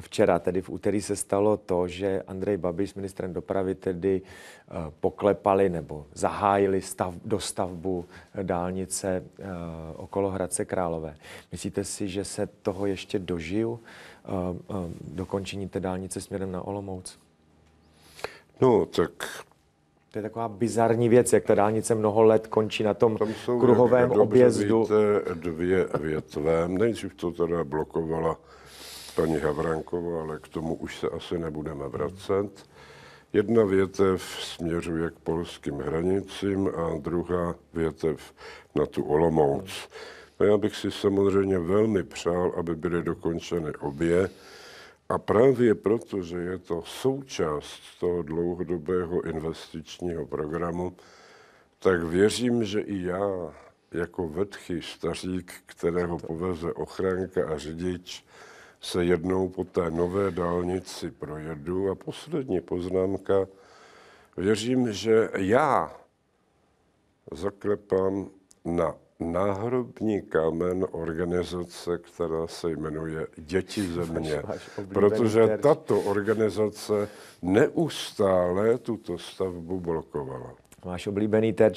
včera, tedy v úterý, se stalo to, že Andrej Babiš s ministrem dopravy tedy eh, poklepali nebo zahájili stav, dostavbu dálnice eh, okolo Hradce Králové. Myslíte si, že se toho ještě dožiju, dokončení té dálnice směrem na Olomouc? No, tak to je taková bizarní věc, jak ta dálnice mnoho let končí na tom Tam jsou, kruhovém jak objezdu. Víte, dvě větve. Nejdřív to teda blokovala paní Havranková, ale k tomu už se asi nebudeme vracet. Jedna větev směřuje k polským hranicím a druhá větev na tu Olomouc. No já bych si samozřejmě velmi přál, aby byly dokončeny obě, a právě proto, že je to součást toho dlouhodobého investičního programu, tak věřím, že i já, jako vetchy stařík, kterého poveze ochránka a řidič, se jednou po té nové dálnici projedu. A poslední poznámka. Věřím, že já zaklepám na náhrobní kámen organizace, která se jmenuje Děti země. Protože tato organizace neustále tuto stavbu blokovala. Váš oblíbený terč